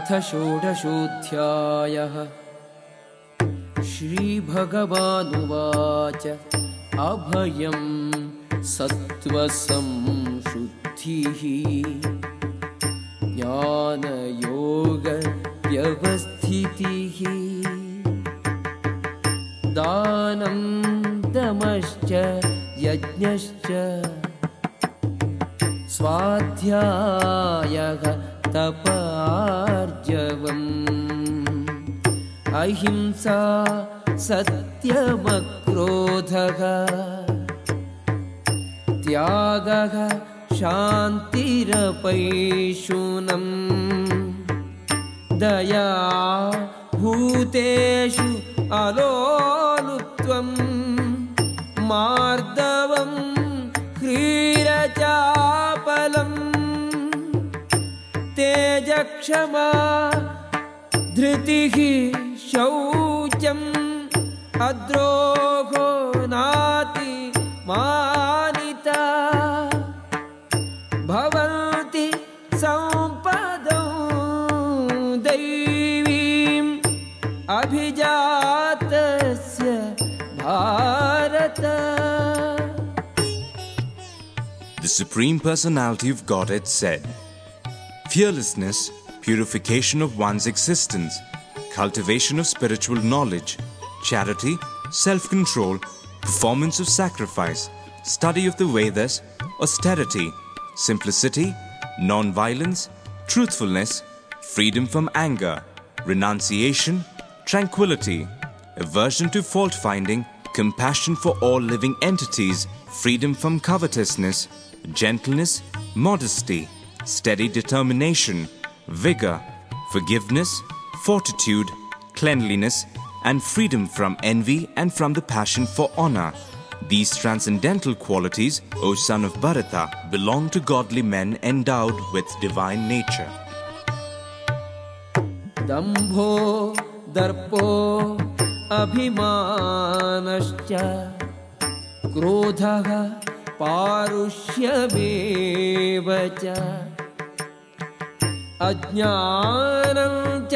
अथ षोडशोऽध्यायः। श्रीभगवानुवाच अभयं सत्त्वसंशुद्धिः। ज्ञानयोगव्यवस्थितिः। दानं दमश्च यज्ञश्च। स्वाध्यायः अहिंसा सत्यमक्रोधः। त्यागः शान्तिरपैशुनम्। दया भूतेषु अलोलुत्वम्। मार्दवम् तेजक्षमा धृतिः शौचम् अद्रोहो नाति मानिता भवन्ति सम्पदौ दैवीम् अभिजातस्य Bharat The Supreme Personality of Godhead said, Fearlessness, purification of one's existence, cultivation of spiritual knowledge, charity, self control, performance of sacrifice, study of the Vedas, austerity, simplicity, non violence, truthfulness, freedom from anger, renunciation, tranquility, aversion to fault finding, compassion for all living entities, freedom from covetousness, gentleness, modesty, steady determination, vigor, forgiveness, fortitude, cleanliness, and freedom from envy and from the passion for honor. These transcendental qualities, O son of Bharata, belong to godly men endowed with divine nature. दम्भो दर्पो अभिमानश्च क्रोधः पारुष्यमेव च अज्ञानं च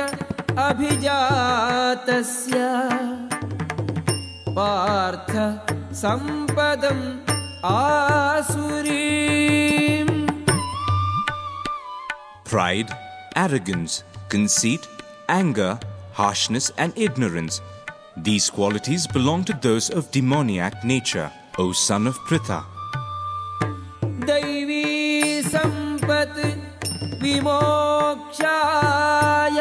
अभिजातस्य Partha सम्पदम् आसुरीम् Pride, arrogance, conceit, anger, harshness, and ignorance. These qualities belong to those of demoniac nature, O son of Pritha. विमोक्षाय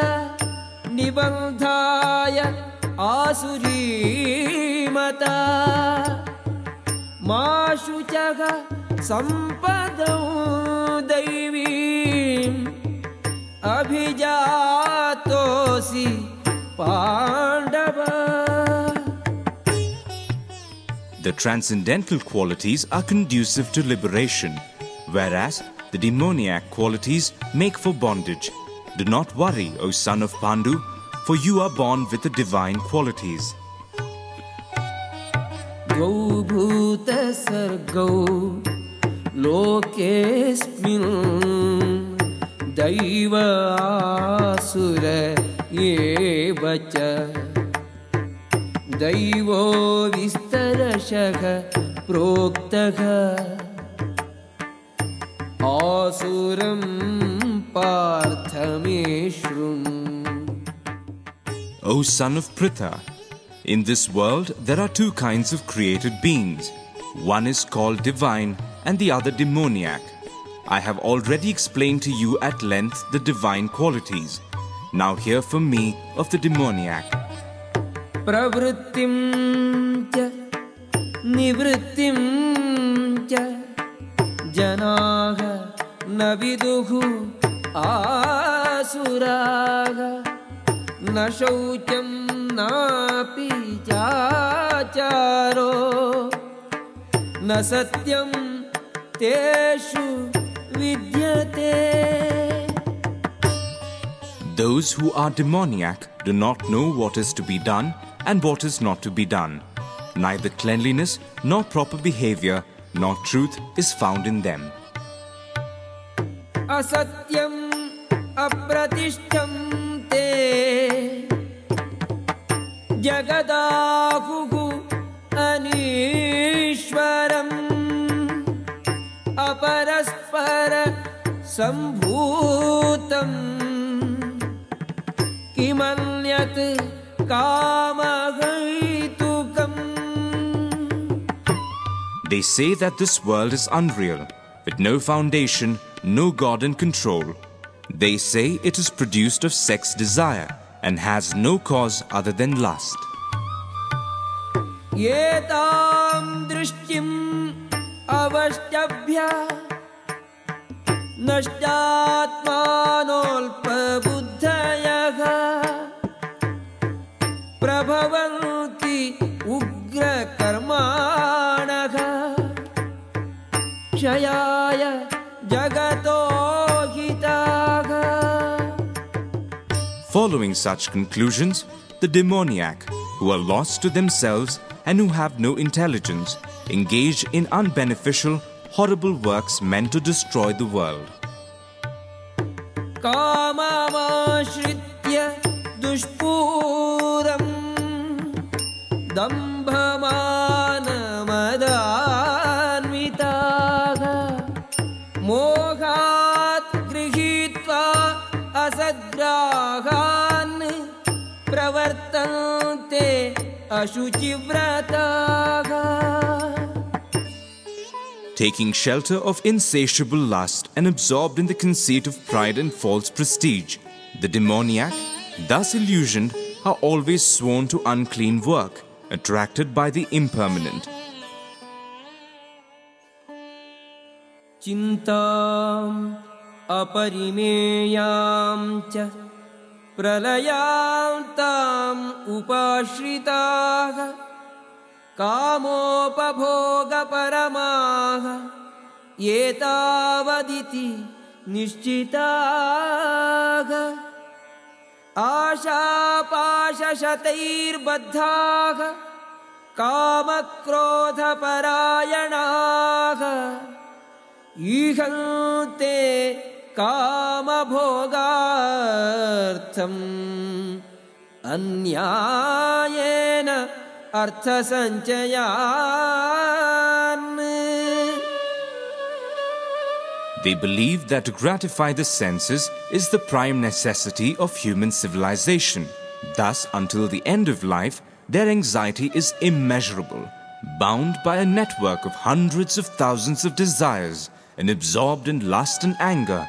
निबन्धाय आसुरीमता मा शुचः सम्पदौ दैवीम् अभिजातोऽसि Pandava The transcendental qualities are conducive to liberation, whereas the demoniac qualities make for bondage. Do not worry, O son of Pandu, for you are born with the divine qualities. द्वौ भूतसर्गौ लोकेऽस्मिन् दैव आसुर एव च दैवो विस्तरशः प्रोक्तः आसुरं पार्थ मे शृणु O son of Pritha, in this world there are two kinds of created beings. One is called divine and the other demoniac. I have already explained to you at length the divine qualities. Now hear from me of the demoniac. प्रवृत्तिं च निवृत्तिं च जनाः न विदुः आसुराः न शौचं नापि चाचारो न सत्यं तेषु विद्यते Those who are demoniac do not know what is to be done and what is not to be done. Neither cleanliness nor proper behavior nor truth is found in them. Asatyam apratishtam te jagadahuhu anishwaram. Aparaspara sambhutam. Kimanyat kamahai They say that this world is unreal, with no foundation, no God in control. They say it is produced of sex desire and has no cause other than lust. एतां दृष्टिम् अवष्टभ्य नष्टात्मानोऽल्पबुद्धयः प्रभवन्ति Following such conclusions, the demoniac, who are lost to themselves and who have no intelligence, engage in unbeneficial, horrible works meant to destroy the world. काममाश्रित्य दुष्पूरम् दम्भमानमदान्विताः Taking shelter of insatiable lust and absorbed in the conceit of pride and false prestige, the demoniac, thus illusioned, are always sworn to unclean work, attracted by the impermanent. चिन्ताम् अपरिमेयां च प्रलयान्ताम् उपाश्रिताः कामोपभोगपरमाः एतावदिति निश्चिताः। आशापाशशतैर्बद्धाः कामक्रोधपरायणाः। ईहन्ते कामभोगार्थम् अन्यायेन अर्थसञ्चयान् They believe that to gratify the senses is the prime necessity of human civilization. Thus, until the end of life, their anxiety is immeasurable, bound by a network of hundreds of thousands of desires, and absorbed in lust and anger,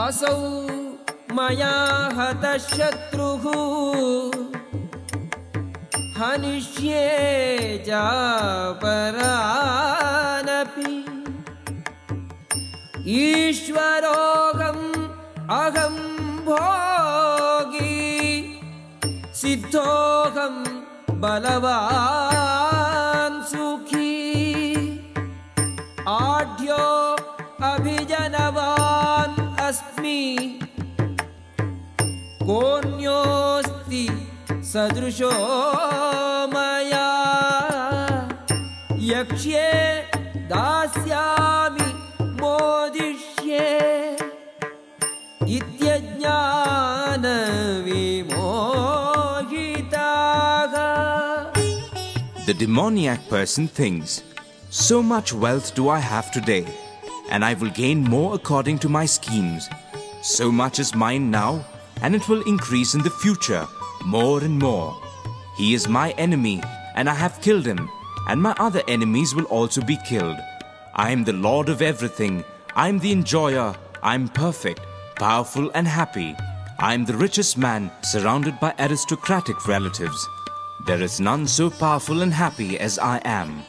असौ मया हतः शत्रुः हनिष्ये चापरानपि ईश्वरोऽहम् अहं भोगी। सिद्धोऽहं बलवान् सुखी। आढ्यो अस्मि कोऽन्योऽस्ति सदृशो मया यक्ष्ये दास्यामि मोदिष्ये इत्यज्ञानविमोहिताः The demoniac person thinks, So much wealth do I have today, and I will gain more according to my schemes. So much is mine now, and it will increase in the future, more and more. He is my enemy, and I have killed him, and my other enemies will also be killed. I am the Lord of everything, I am the enjoyer, I am perfect, powerful, and happy. I am the richest man, surrounded by aristocratic relatives. There is none so powerful and happy as I am.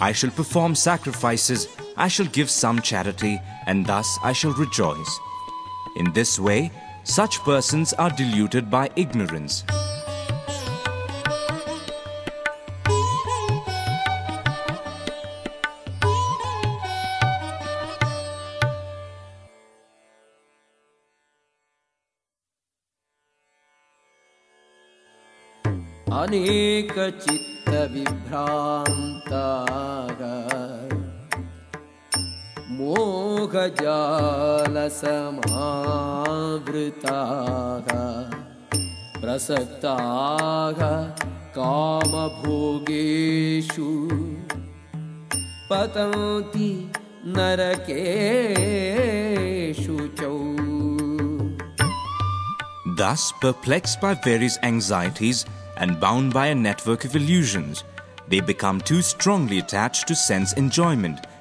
I shall perform sacrifices, I shall give some charity, and thus I shall rejoice. In this way, such persons are deluded by ignorance. अनेकचित्तविभ्रान्ताः मोहजालसमावृताः प्रसक्ताः कामभोगेषु पतन्ति नरकेषु चौ Thus, perplexed by various anxieties and bound by a network of illusions, they become too strongly attached to sense enjoyment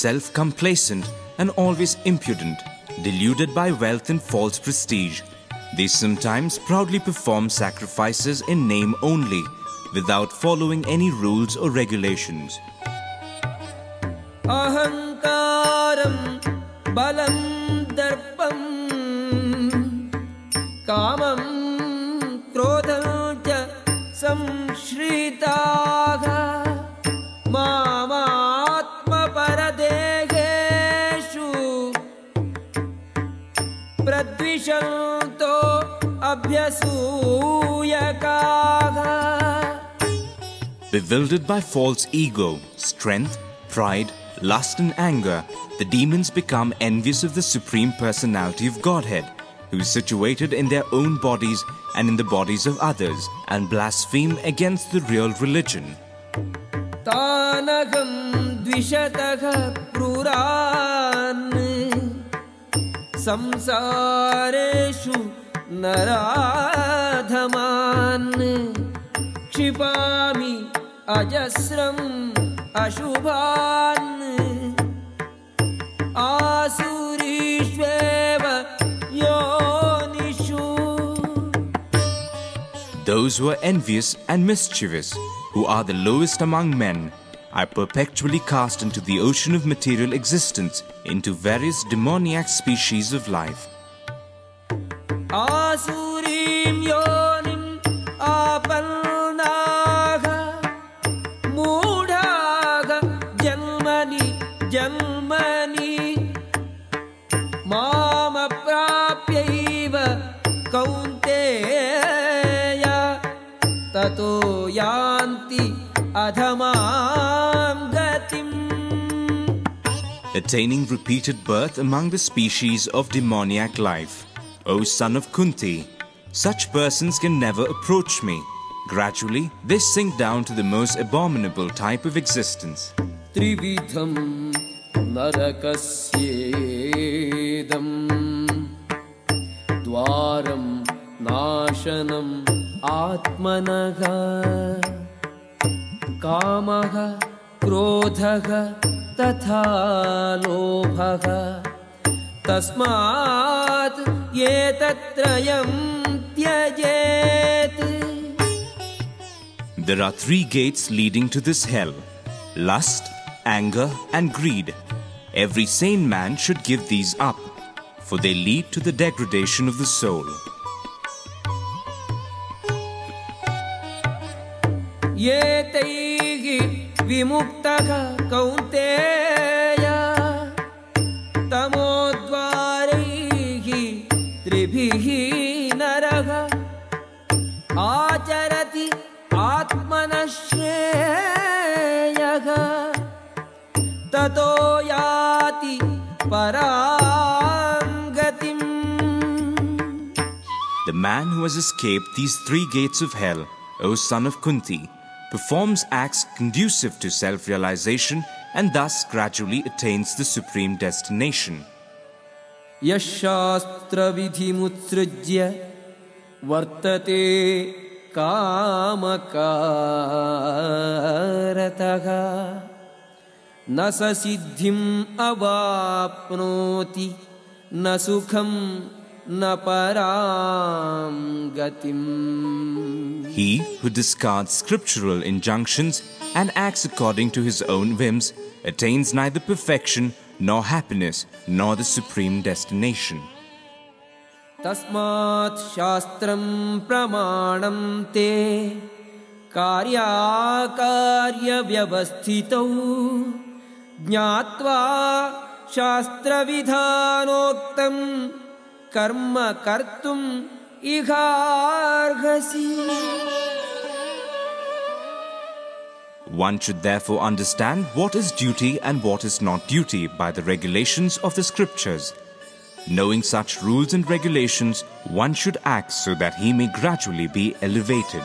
self-complacent and always impudent, deluded by wealth and false prestige. They sometimes proudly perform sacrifices in name only, without following any rules or regulations. Ahankaram balam darpam kamam krodham cha प्रद्विषन्तो अभ्यसूयकाः Bewildered by false ego, strength, pride, lust, and anger, the demons become envious of the Supreme Personality of Godhead, who is situated in their own bodies and in the bodies of others, and blaspheme against the real religion. तानहं द्विषतः क्रूरान् संसारेषु नराधमान् क्षिपामि अजस्रम् अशुभान् आसुरीष्वेव योनिषु Those who are envious and mischievous, who are the lowest among men, are perpetually cast into the ocean of material existence, into various demoniac species of life. आसुरीं योनिम् आपन्नाः मूढाः जन्मनि जन्मनि मामप्राप्यैव कौन्तेय ततो यान्ति अधमां attaining repeated birth among the species of demoniac life. O son of Kunti, such persons can never approach me. Gradually, they sink down to the most abominable type of existence. त्रिविधं नरकस्येदम् द्वारं नाशनम् आत्मनः कामः क्रोधः तथा लोभः तस्मात् एतत्त्रयं त्यजेत् There are three gates leading to this hell lust, anger, and greed. Every sane man should give these up, for they lead to the degradation of the soul. एतैः विमुक्तः कौन्तेय तमोद्वारैः त्रिभिः आचरति आत्मनः ततो याति परां The man who has escaped these three gates of hell, O son of Kunti, performs acts conducive to self realization and thus gradually attains the supreme destination. यशास्त्रविधिमुत्सृज्य वर्तते कामकारतः न सिद्धिम् अवाप्नोति न सुखं न परां गतिम् He who discards scriptural injunctions and acts according to his own whims attains neither perfection nor happiness nor the supreme destination. तस्मात् शास्त्रं प्रमाणं ते कार्याकार्यव्यवस्थितौ ज्ञात्वा शास्त्रविधानोक्तं कर्म कर्तुम् इहार्हसि One should therefore understand what is duty and what is not duty by the regulations of the scriptures. Knowing such rules and regulations, one should act so that he may gradually be elevated.